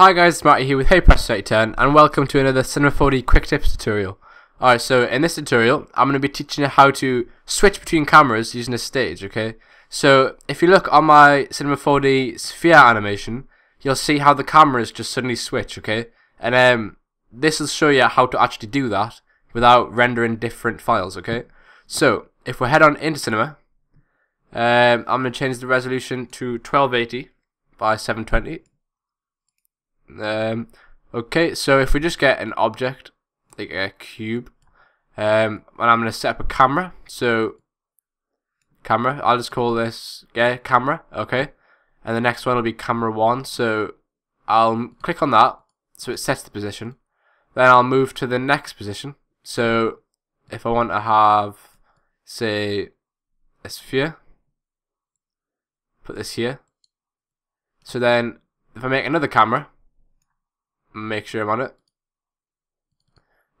Hi guys, it's Marty here with Hey Presto 2010 and welcome to another Cinema 4D Quick Tips tutorial. Alright, so in this tutorial, I'm going to be teaching you how to switch between cameras using a stage, okay? So, if you look on my Cinema 4D sphere animation, you'll see how the cameras just suddenly switch, okay? And um, this will show you how to actually do that without rendering different files, okay? So, if we head on into Cinema, um, I'm going to change the resolution to 1280 by 720 um, okay, so if we just get an object, like a cube, um, and I'm going to set up a camera, so camera, I'll just call this, yeah, camera, okay, and the next one will be camera 1, so I'll click on that, so it sets the position, then I'll move to the next position, so if I want to have, say, a sphere, put this here, so then if I make another camera, make sure I'm on it.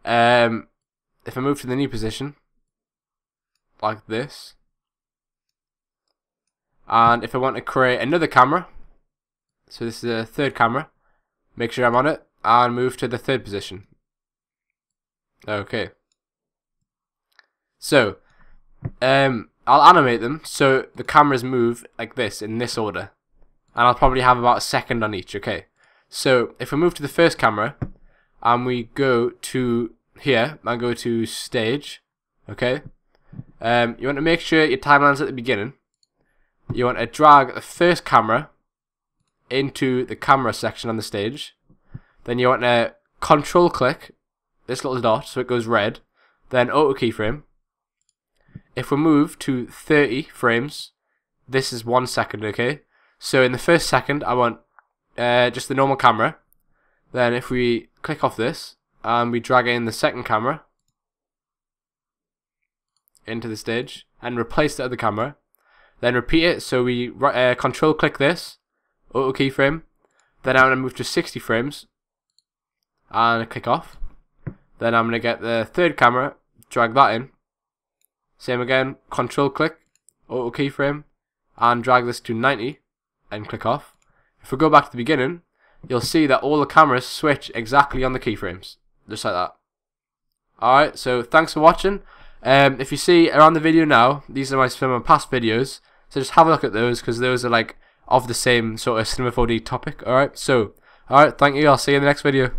Um, if I move to the new position, like this, and if I want to create another camera, so this is a third camera, make sure I'm on it, and move to the third position. Okay. So, um, I'll animate them so the cameras move like this in this order, and I'll probably have about a second on each. Okay. So if we move to the first camera and we go to here and go to stage, okay, um, you want to make sure your timeline's at the beginning. You want to drag the first camera into the camera section on the stage. Then you want to control click this little dot so it goes red. Then auto keyframe. If we move to 30 frames, this is one second, okay? So in the first second, I want uh, just the normal camera. Then if we click off this and we drag in the second camera into the stage and replace the other camera, then repeat it. So we uh, control click this, auto keyframe. Then I'm going to move to 60 frames and click off. Then I'm going to get the third camera, drag that in. Same again, control click, auto keyframe, and drag this to 90 and click off. If we go back to the beginning, you'll see that all the cameras switch exactly on the keyframes. Just like that. Alright, so thanks for watching. Um, if you see around the video now, these are my of my past videos. So just have a look at those because those are like of the same sort of Cinema 4D topic. Alright, so, alright, thank you. I'll see you in the next video.